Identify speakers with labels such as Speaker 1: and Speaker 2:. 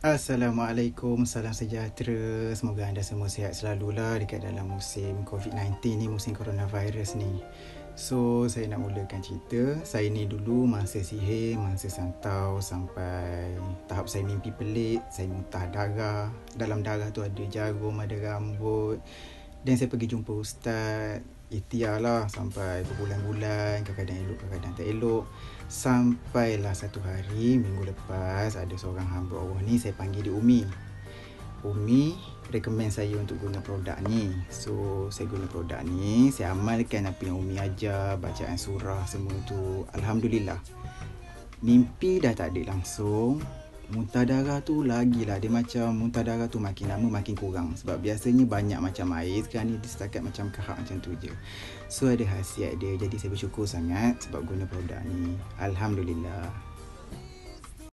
Speaker 1: Assalamualaikum, salam sejahtera. Semoga anda semua sihat selalulah dekat dalam musim COVID-19 ni, musim coronavirus ni. So, saya nak mulakan cerita. Saya ni dulu masa sihir, masa santau sampai tahap saya mimpi pelik, saya muntah darah. Dalam darah tu ada jarum, ada rambut. Dan saya pergi jumpa ustaz. Ikhtiar lah sampai berbulan-bulan, kadang-kadang elok, kadang-kadang tak elok. Sampailah satu hari, minggu lepas, ada seorang hamba Allah ni, saya panggil dia Umi. Umi recommend saya untuk guna produk ni. So, saya guna produk ni, saya amalkan apa yang Umi ajar, bacaan surah semua tu. Alhamdulillah. Mimpi dah tak ada langsung, muntah darah tu lagilah dia macam muntah darah tu makin lama makin kurang. Sebab biasanya banyak macam air sekarang ni dia setakat macam kahak macam tu je. So ada khasiat dia. Jadi saya bersyukur sangat sebab guna produk ni. Alhamdulillah